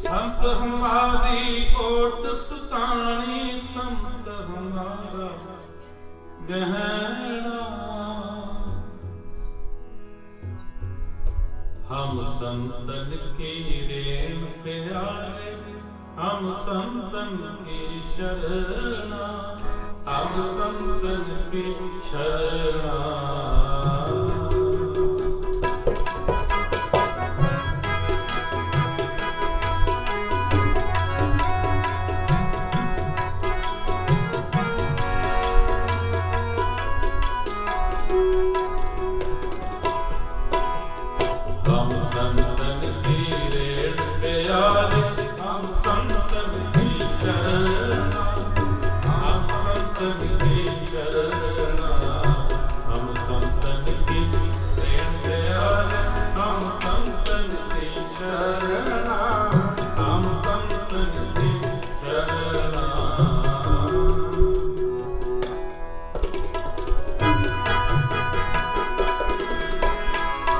ਸੰਤ ਹਮਾਰੀ ਓਟ ਸੁਤਾਣੀ, ਸੰਤ ਹਮਾਰਾ ਗਹਿਣਾ। ਹਮ ਸੰਤਨ ਕੀ ਰੇਮ ਪਿਆਰੇ, ਹਮ ਸੰਤਨ ਕੀ ਸ਼ਰਣਾ, ਹਮ ਸੰਤਨ ਕੀ ਸ਼ਰਣਾ।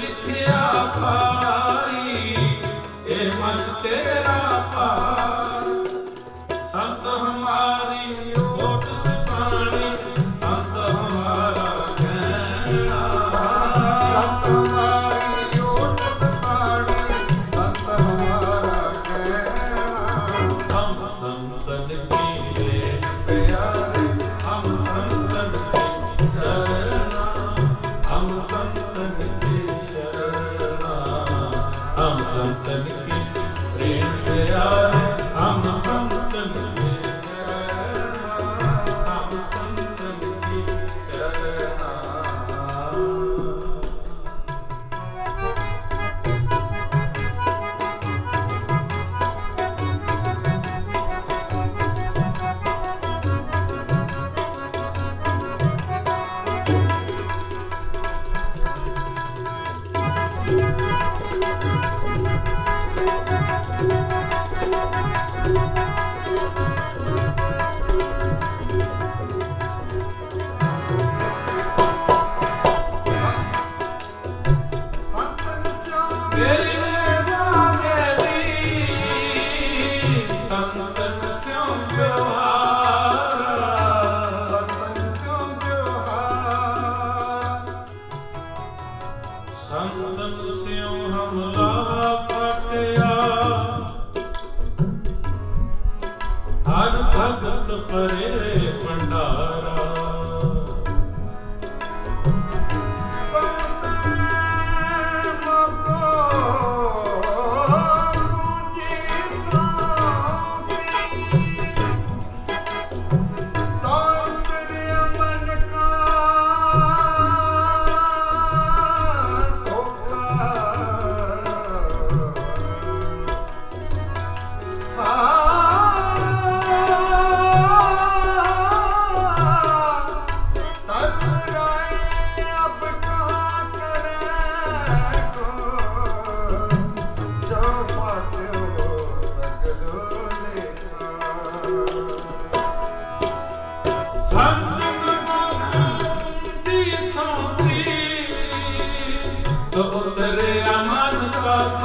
ਲਿਖਿਆ ਪਾਈ ਇਹ ਮਨ ਤੇ ਜਨ ਕੀ ਪ੍ਰੇਮ ਪਿਆਰੇ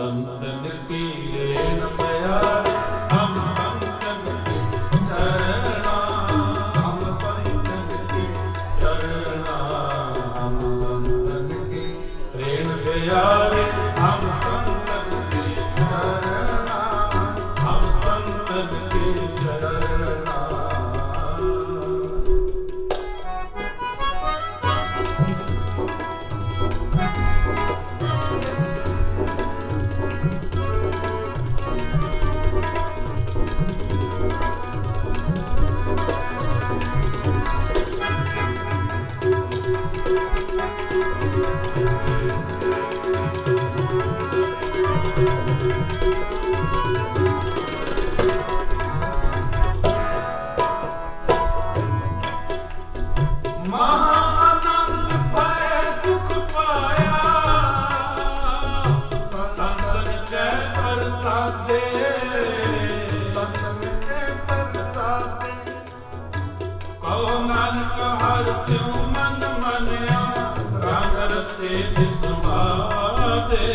வசந்தமிக்கே ਕਉ ਨਾਨਕ ਹਰਿ ਸਿਉ ਮਨ ਮਨਿਆ ਰੰਗ ਰਤੇ ਵਿਸਵਾਦੇ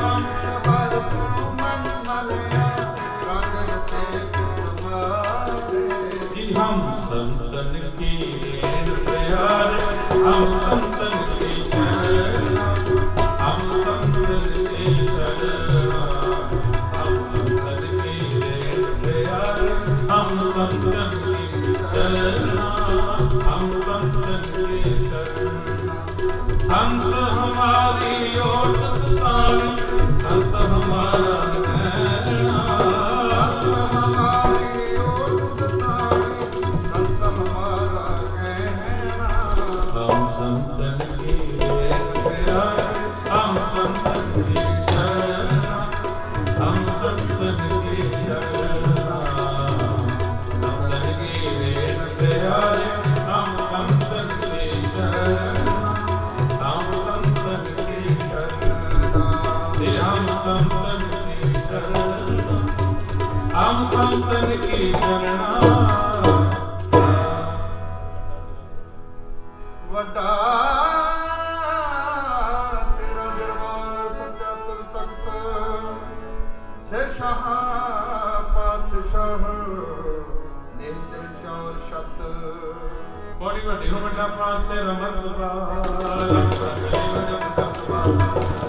ਮਨ ਹਰ ਸੁਮਨ ਮਲਿਆ ਰੰਗ ਰਤੇ ਸੰਤ ਹਮਾਰੀ ਓਟ ਸਤਾਰੀ ਸੰਤ ਹਮਾਰਾ ਸੰਤਨ ਕੀ ਪਿਆਰੇ ਸੰਤਨ ਕੀ ਸ਼ਰਨ ਹਮ ਸੰਤਨ ਕੀ ਸ਼ਰਨ ਵੱਡਾ ਤੇਰਾ ਦਰਬਾਰ ਸੱਚਾ ਤੁਲ ਤਖਤ ਸੇ ਸ਼ਾਹ ਪਾਤਸ਼ਾਹ ਨੇਚਰ ਚੌਰ ਸ਼ਤ ਬੜੀ ਵੱਡੀ ਹੋ ਵੱਡਾ ਪਾਸ ਤੇ ਰਮਤ ਬਾਲ ਤੇਰਾ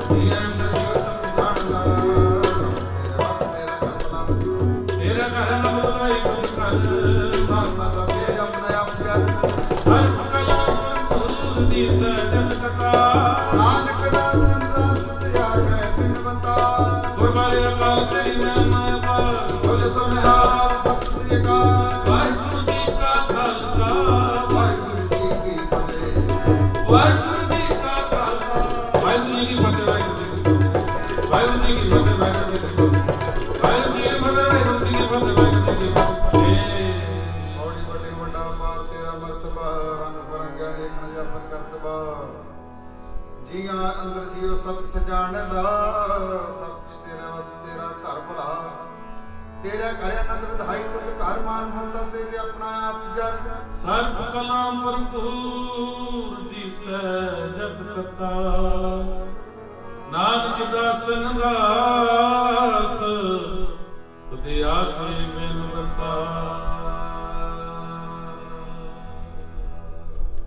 ਜੀਆਂ ਅੰਦਰ ਜੀਓ ਸਭ ਕੁਛ ਜਾਣਦਾ, ਸਭ ਕੁਛ ਤੇਰਾ ਵਸ ਤੇਰਾ ਘਰ ਭਲਾ। ਤੇਰਾ ਘਰ ਆਨੰਦ ਵਧਾਈ ਤੁਧ ਘਰ ਮਾਨ ਹੁੰਦਾ, ਤੇਰੇ ਆਪਣਾ ਆਪ ਜਰ। ਸਰਬ ਕਲਾਮ ਭਰਪੂਰ ਦੀ ਸਹਿਜਤ ਕਥਾ ਨਾਨਕ ਦਾਸਨ ਦਾਸ ਤੁਦੇ ਆਗੇ ਬਿਨ ਬਤਾ